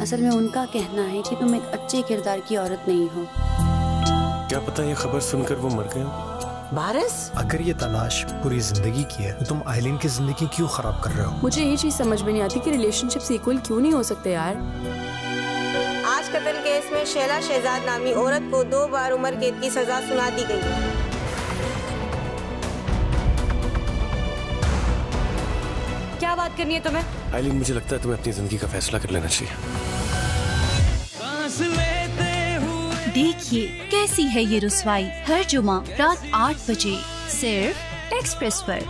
असल में उनका कहना है कि तुम एक अच्छे किरदार की औरत नहीं हो। क्या पता ये खबर सुनकर वो मर गए बारिस अगर ये तलाश पूरी ज़िंदगी की है तो तुम आइलिन की ज़िंदगी क्यों खराब कर रहे हो? मुझे ये चीज़ समझ में नहीं आती कि रिलेशनशिप इक्वल क्यों नहीं हो सकते यार। आज कत्ल केस में शैला शहजाद नामी औरत को दो बार उम्र कैद की सजा सुना दी गई। क्या बात करनी है तुम्हें? आइलिन मुझे लगता है तुम्हें अपनी ज़िंदगी का फैसला कर लेना चाहिए। देखिए कैसी है ये रसवाई हर जुमा रात आठ बजे सिर्फ़ एक्सप्रेस पर।